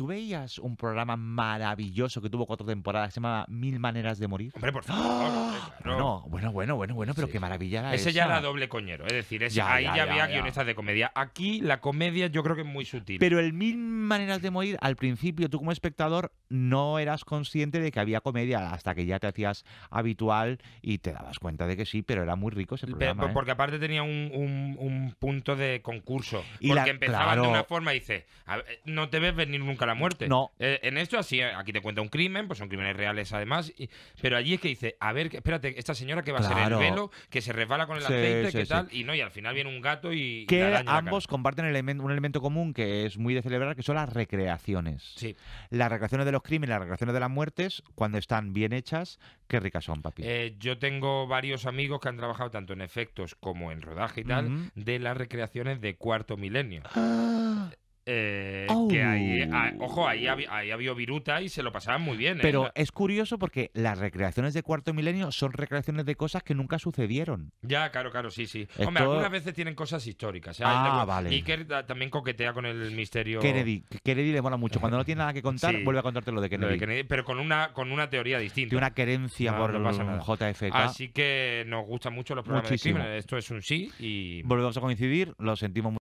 ¿tú veías un programa maravilloso que tuvo cuatro temporadas, se llamaba Mil Maneras de Morir? Hombre, por favor. hombre, claro. No, bueno, bueno, bueno, bueno, pero Sí. qué maravilla era Ese ya era doble coñero, es decir, ese- Ya, ahí ya, había guionistas de comedia. Aquí la comedia yo creo que es muy sutil. Pero el Mil Maneras de Morir, al principio, tú como espectador no eras consciente de que había comedia hasta que ya te hacías habitual y te dabas cuenta de que sí, pero era muy rico ese programa. ¿eh? Porque aparte tenía un, un- un punto de concurso. Y porque la- empezaban de una forma y dice, no te ves venir nunca la muerte. No. Eh, en esto así, eh, aquí te cuenta un crimen, pues son crímenes reales además. y- pero allí es que dice, a ver, que- espérate, esta señora que va a ser el velo, que se resbala con el Sí, aceite, sí, que sí. tal, y no, y al final viene un gato y, que ambos comparten elemen- un elemento común que es muy de celebrar, que son las recreaciones. Sí. Las recreaciones de los crímenes, las recreaciones de las muertes, cuando están bien hechas, qué ricas son, papi. Eh, yo tengo varios amigos que han trabajado tanto en efectos como en rodaje y tal, de las recreaciones de Cuarto Milenio. Ah, Eh, Oh. Que ahí, ah, ojo, ahí había, ahí había viruta y se lo pasaban muy bien. ¿eh? Pero es curioso porque las recreaciones de Cuarto Milenio son recreaciones de cosas que nunca sucedieron. Ya, claro, claro, sí, sí. Esto- Hombre, algunas veces tienen cosas históricas. ¿eh? Ah, Luego- vale. Ta- también coquetea con el misterio. Kennedy, Kennedy le mola mucho. Cuando no tiene nada que contar, Sí. vuelve a contarte lo de lo Kennedy. de Kennedy, pero con una, con una teoría distinta. Tiene una querencia No, por no pasa nada. JFK. Así que nos gustan mucho los programas Muchísimo. de crímenes. Esto es un sí y. Volvemos a coincidir, lo sentimos